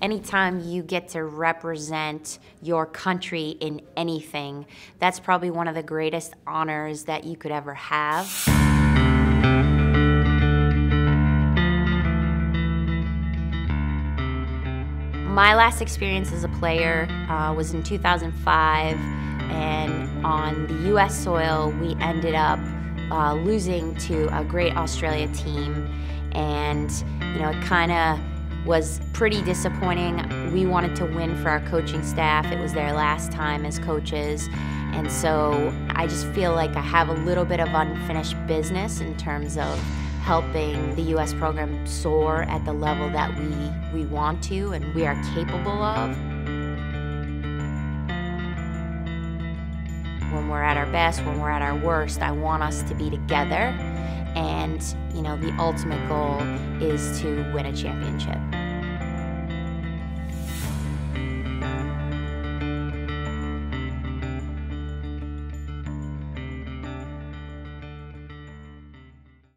anytime you get to represent your country in anything, that's probably one of the greatest honors that you could ever have. My last experience as a player uh, was in 2005, and on the US soil, we ended up uh, losing to a great Australia team. And, you know, it kind of was pretty disappointing. We wanted to win for our coaching staff, it was their last time as coaches. And so I just feel like I have a little bit of unfinished business in terms of helping the U.S. program soar at the level that we, we want to and we are capable of. When we're at our best, when we're at our worst, I want us to be together. And, you know, the ultimate goal is to win a championship.